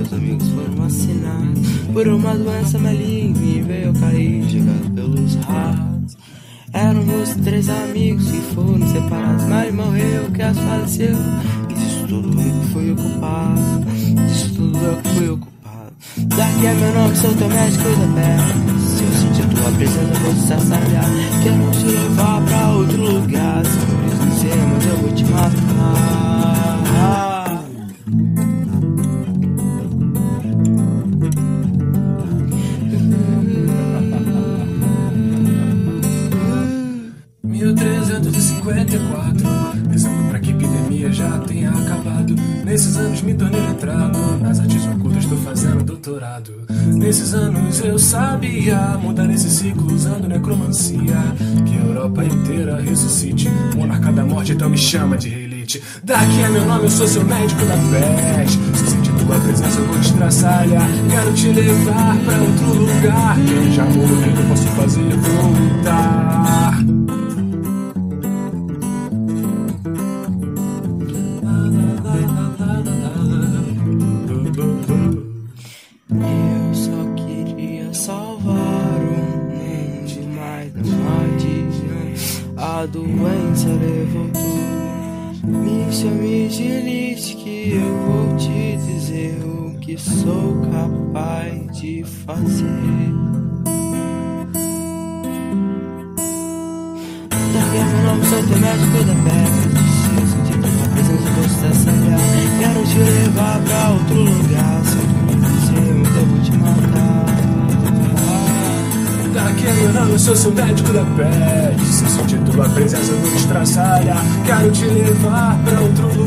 meus amigos foram vacinados por uma doença maligna e veio cair pelos ratos. Três amigos que foram separados, mas morreu, que as faleceu. E disso tudo eu que fui ocupado, disso tudo eu que fui ocupado. Daqui é meu nome, sou teu médico da pele. Se eu sentir tua presença, vou te assalhar. Mil trezentos e cinquenta e quatro Rezando pra que a epidemia já tenha acabado. Nesses anos me tornei letrado Nas artes ocultas tô fazendo doutorado. Nesses anos eu sabia Mudar esse ciclo usando necromancia Que a Europa inteira ressuscite. Monarca da morte então me chama de Elite. Daqui é meu nome, eu sou seu médico da peste. Se sentir tua presença eu vou te traçalhar Quero te levar pra outro lugar. Quem já morreu eu posso fazer voltar A doença tudo. Me chame de elite que eu vou te dizer o que sou capaz de fazer. Daqui a meu nome, sou teu médico da pele. Sou seu médico da peste Se sentir tua presença, vou te estraçalhar Quero te levar pra outro lugar